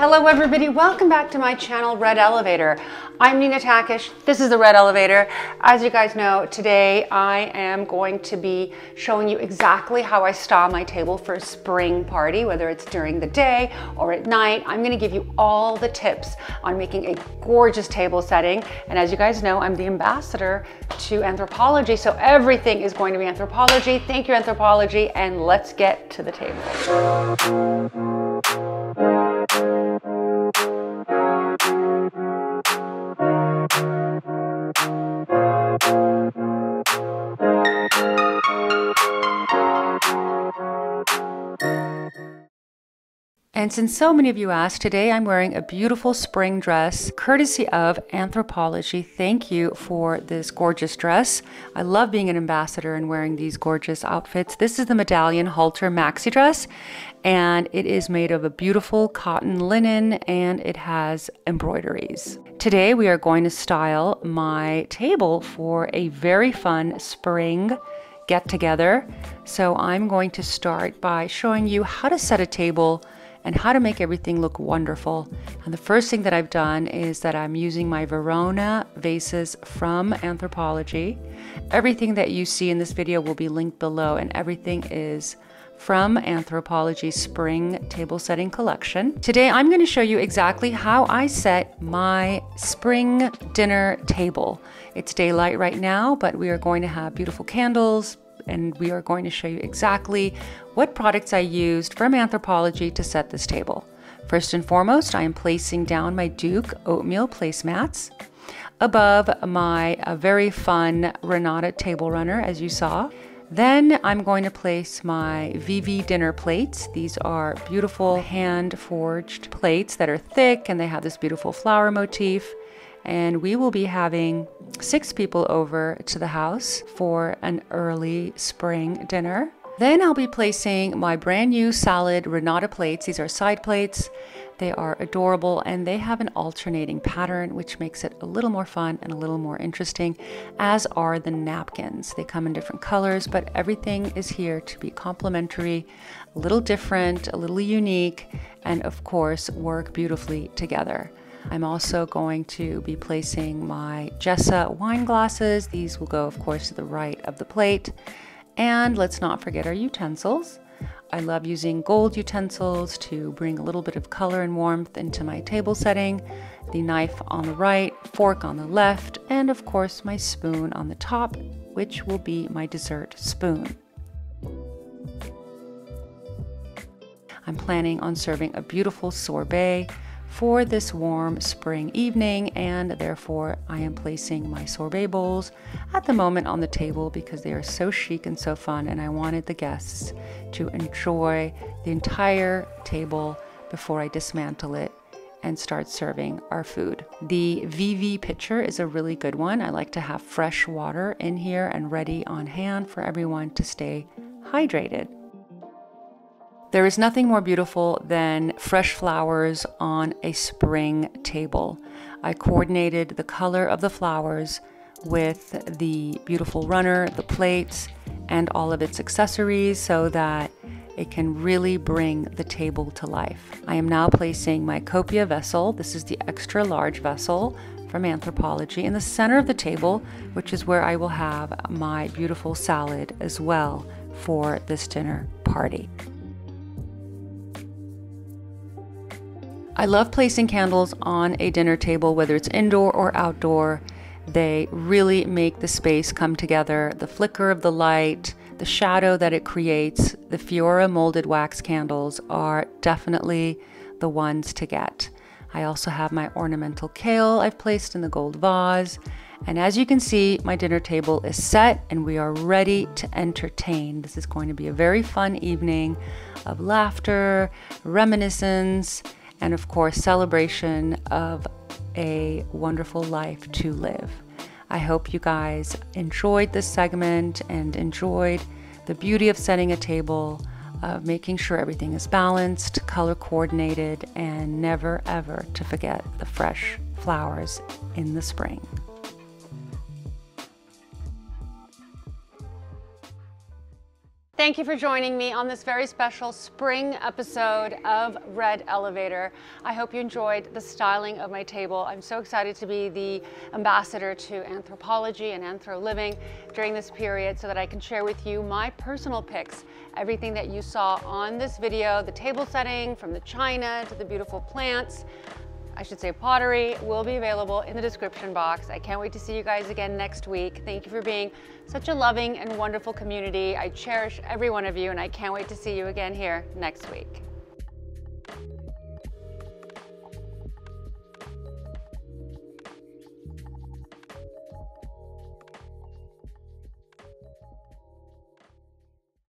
Hello everybody, welcome back to my channel, Red Elevator. I'm Nina Takesh, this is the Red Elevator. As you guys know, today I am going to be showing you exactly how I style my table for a spring party, whether it's during the day or at night. I'm gonna give you all the tips on making a gorgeous table setting. And as you guys know, I'm the ambassador to Anthropologie, so everything is going to be Anthropologie. Thank you, Anthropologie, and let's get to the table. And since so many of you asked, today I'm wearing a beautiful spring dress courtesy of Anthropologie. Thank you for this gorgeous dress. I love being an ambassador and wearing these gorgeous outfits. This is the Medallion Halter Maxi Dress, and it is made of a beautiful cotton linen and it has embroideries. Today we are going to style my table for a very fun spring get together. So I'm going to start by showing you how to set a table and how to make everything look wonderful. And the first thing that I've done is that I'm using my Verona vases from Anthropologie. Everything that you see in this video will be linked below and everything is from Anthropologie's Spring Table Setting Collection. Today I'm going to show you exactly how I set my spring dinner table. It's daylight right now, but we are going to have beautiful candles, and we are going to show you exactly what products I used from Anthropologie to set this table. First and foremost, I am placing down my Duke oatmeal placemats above my uh, very fun Renata table runner, as you saw. Then I'm going to place my Vivi dinner plates. These are beautiful hand forged plates that are thick and they have this beautiful flower motif and we will be having six people over to the house for an early spring dinner. Then I'll be placing my brand new salad Renata plates. These are side plates. They are adorable and they have an alternating pattern, which makes it a little more fun and a little more interesting, as are the napkins. They come in different colors, but everything is here to be complementary, a little different, a little unique, and of course, work beautifully together. I'm also going to be placing my Jessa wine glasses. These will go, of course, to the right of the plate. And let's not forget our utensils. I love using gold utensils to bring a little bit of color and warmth into my table setting. The knife on the right, fork on the left, and of course my spoon on the top, which will be my dessert spoon. I'm planning on serving a beautiful sorbet for this warm spring evening and therefore I am placing my sorbet bowls at the moment on the table because they are so chic and so fun and I wanted the guests to enjoy the entire table before I dismantle it and start serving our food. The Vivi pitcher is a really good one. I like to have fresh water in here and ready on hand for everyone to stay hydrated. There is nothing more beautiful than fresh flowers on a spring table. I coordinated the color of the flowers with the beautiful runner, the plates, and all of its accessories so that it can really bring the table to life. I am now placing my copia vessel. This is the extra large vessel from Anthropologie in the center of the table, which is where I will have my beautiful salad as well for this dinner party. I love placing candles on a dinner table, whether it's indoor or outdoor. They really make the space come together. The flicker of the light, the shadow that it creates, the Fiora molded wax candles are definitely the ones to get. I also have my ornamental kale I've placed in the gold vase. And as you can see, my dinner table is set and we are ready to entertain. This is going to be a very fun evening of laughter, reminiscence, and of course, celebration of a wonderful life to live. I hope you guys enjoyed this segment and enjoyed the beauty of setting a table, of making sure everything is balanced, color coordinated, and never ever to forget the fresh flowers in the spring. Thank you for joining me on this very special spring episode of Red Elevator. I hope you enjoyed the styling of my table. I'm so excited to be the ambassador to Anthropologie and AnthroLiving during this period so that I can share with you my personal picks. Everything that you saw on this video, the table setting from the china to the beautiful plants, I should say pottery, will be available in the description box. I can't wait to see you guys again next week. Thank you for being such a loving and wonderful community. I cherish every one of you and I can't wait to see you again here next week.